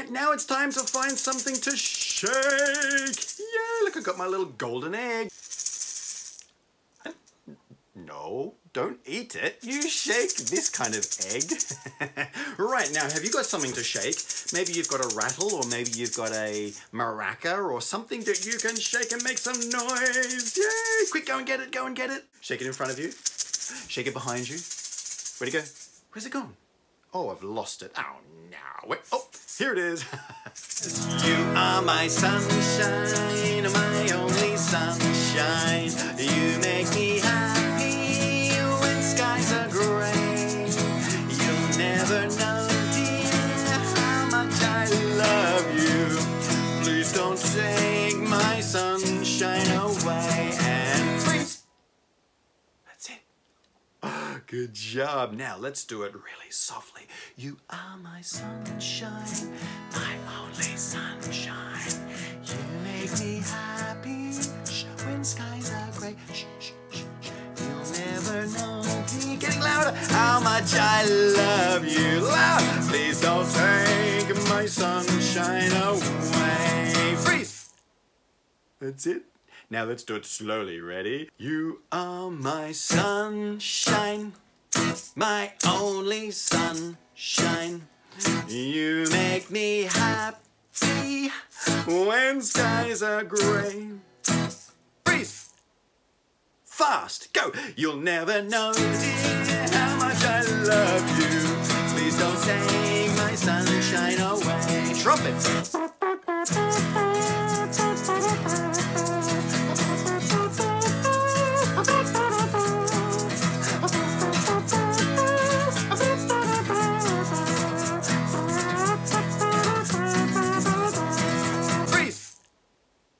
right, now it's time to find something to shake. Yeah, look, I've got my little golden egg. No, don't eat it. You shake this kind of egg. right, now have you got something to shake? Maybe you've got a rattle or maybe you've got a maraca or something that you can shake and make some noise. Yay! Quick, go and get it, go and get it. Shake it in front of you. Shake it behind you. Where'd it go? Where's it gone? Oh, I've lost it. Oh, no. Wait. Oh, here it is. you are my sunshine, my only sunshine. You make me happy when skies are gray. You'll never know, dear, how much I love you. Please don't take Good job. Now let's do it really softly. You are my sunshine, my only sunshine. You make me happy when skies are shh. You'll never know. Getting louder. How much I love you. Loud. Please don't take my sunshine away. Freeze. That's it. Now let's do it slowly. Ready? You are my sunshine, my only sunshine. You make me happy when skies are grey. Freeze! Fast, go! You'll never know, dear, how much I love you. Please don't take my sunshine away. Trumpet!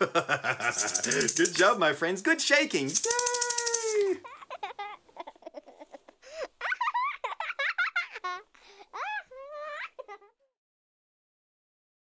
Good job, my friends. Good shaking. Yay!